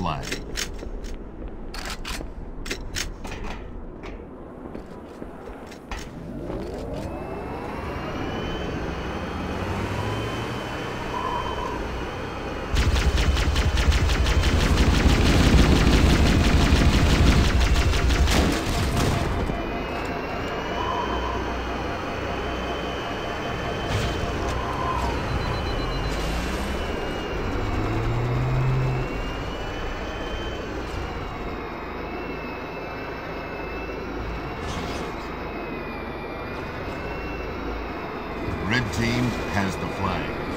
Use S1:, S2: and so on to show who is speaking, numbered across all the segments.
S1: flag. Red team has the flag.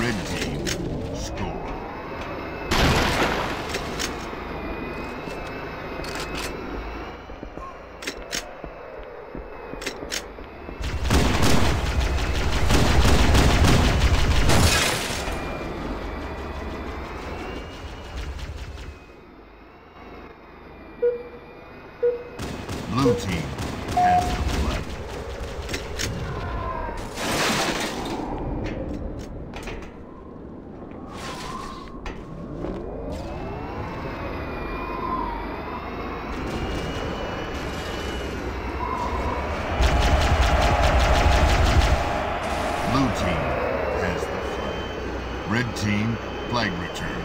S1: Red team score. Blue team has the flag. Blue team has the flag. Red team, flag return.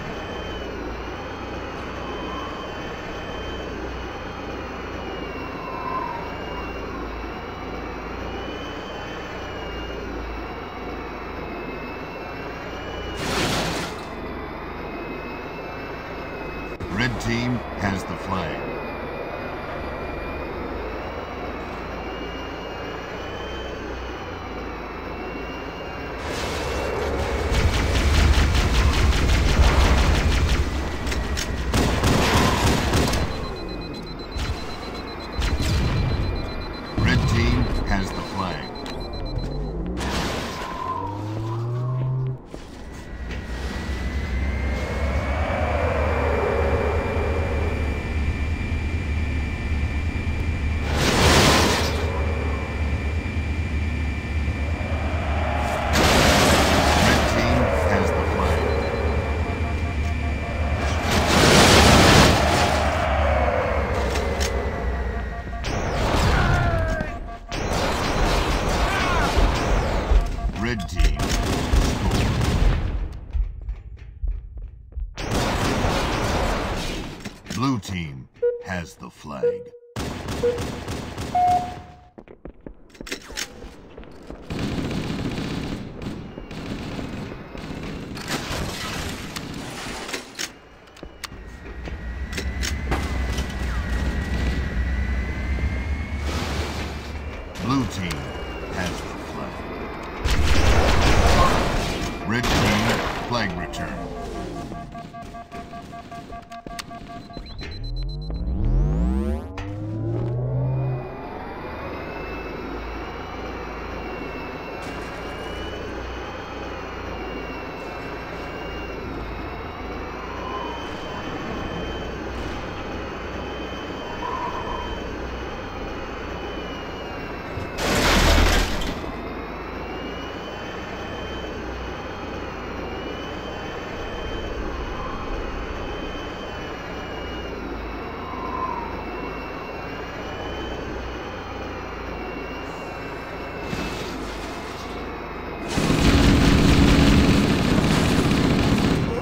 S1: Red team has the flag. Blue team has the flag. Blue team has the flag. Red team flag return.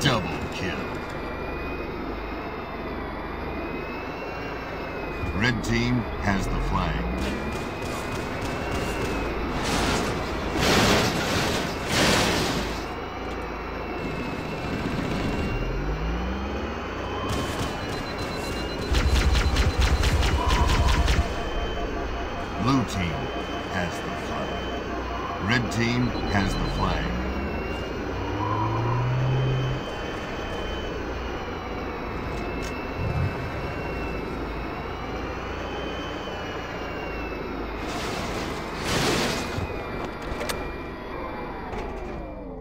S1: Double kill. Red team has the flag. Blue team has the flag. Red team has the flag.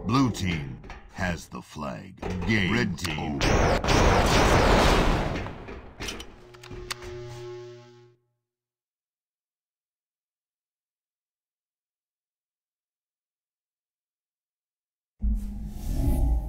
S1: Blue team has the flag. Game Red team. うん。